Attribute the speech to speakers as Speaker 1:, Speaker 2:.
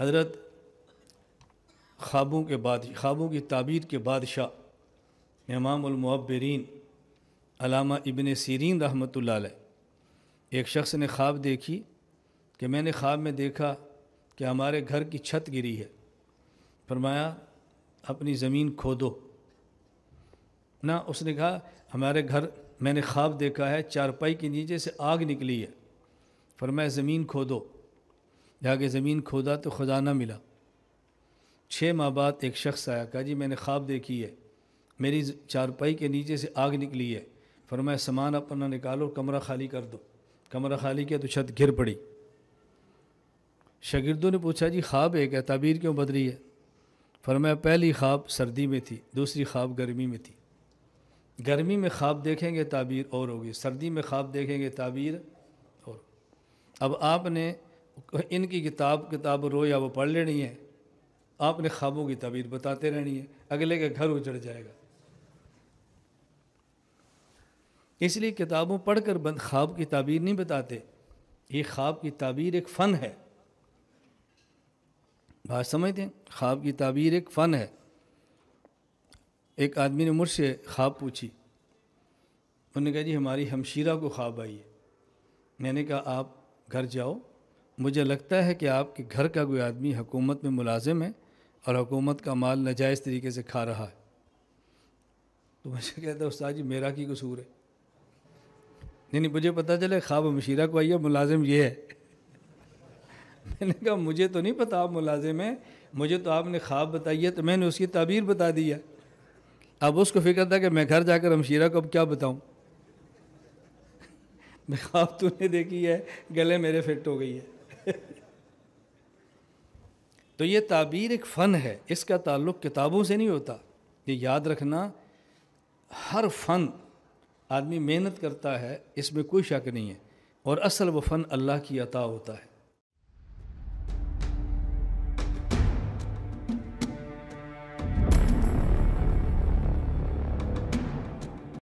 Speaker 1: हज़रत ख्वाबों के बाद ख्वाबों की ताबीर के बादशाह इमामबरीन अलामा इबन सीरीन रहमत एक शख्स ने ख्वाब देखी कि मैंने ख्वाब में देखा कि हमारे घर की छत गिरी है। फरमाया, अपनी ज़मीन खोदो। ना, उसने कहा, हमारे घर मैंने ख्वाब देखा है, चारपाई के नीचे से आग निकली है। फरमाया, ज़मीन खोदो। जाके ज़मीन खोदा तो खुदा ना मिला। छः माह बाद एक शख्स आया, कहा, जी, मैंने ख्वाब देखी है। मेरी चारपाई के नीचे से आग निकली है। फरमाया, सामान अपना निकालो कमरा खाली कर दो। कमरा खाली किया तो छत गिर पड़ी। शागिर्दों ने पूछा, जी, ख्वाब एक है, ताबीर क्यों बदली है? फरमाया, पहली ख्वाब सर्दी में थी, दूसरी ख्वाब गर्मी में थी। गर्मी में ख्वाब देखेंगे ताबीर और होगी, सर्दी में ख्वाब देखेंगे ताबीर और अब आपने इनकी किताब किताब रो या वो पढ़ लेनी है। आपने ख्वाबों की ताबीर बताते रहनी है। अगले के घर उजड़ जाएगा। इसलिए किताबों पढ़कर बंद ख्वाब की ताबीर नहीं बताते। ये ख्वाब की ताबीर एक फ़न है। बात समझते हैं? ख्वाब की ताबीर एक फ़न है। एक आदमी ने मुझसे ख्वाब पूछी। उन्होंने कहा, जी, हमारी हमशीरा को ख्वाब आई है। मैंने कहा, आप घर जाओ मुझे लगता है कि आपके घर का कोई आदमी हुकूमत में मुलाजिम है और हुकूमत का माल नजायज़ तरीके से खा रहा है। तो मुझे कहता है, उस्ताद जी, मेरा की कसूर है? नहीं नहीं, मुझे पता चले, ख्वाब मशीरा को आइए, मुलाजिम ये है। मैंने कहा, मुझे तो नहीं पता आप मुलाजिम हैं, मुझे तो आपने ख्वाब बताई है तो मैंने उसकी ताबीर बता दी है। अब उसको फ़िक्र था कि मैं घर जाकर हमशीरा को अब क्या बताऊँ? मैं ख्वाब तूने देखी है, गले मेरे फिट हो गई है। तो ये ताबीर एक फ़न है। इसका ताल्लुक़ किताबों से नहीं होता। ये याद रखना, हर फ़न आदमी मेहनत करता है, इसमें कोई शक नहीं है। और असल व फ़न अल्लाह की अता होता है।